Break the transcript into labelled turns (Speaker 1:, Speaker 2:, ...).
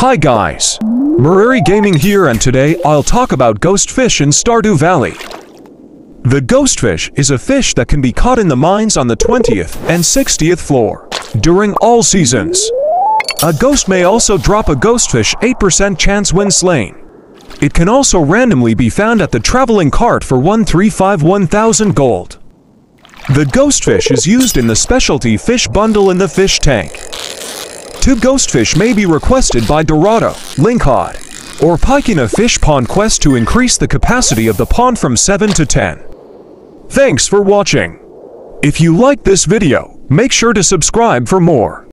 Speaker 1: Hi guys, MORARY Gaming here and today I'll talk about ghost fish in Stardew Valley. The ghost fish is a fish that can be caught in the mines on the 20th and 60th floor during all seasons. A ghost may also drop a ghost fish 8% chance when slain. It can also randomly be found at the traveling cart for 135 1000 gold. The ghost fish is used in the specialty fish bundle in the fish tank. Two ghost fish may be requested by Dorado, Lingcod, or Pike in a fish pond quest to increase the capacity of the pond from 7 to 10. Thanks for watching. If you like this video, make sure to subscribe for more.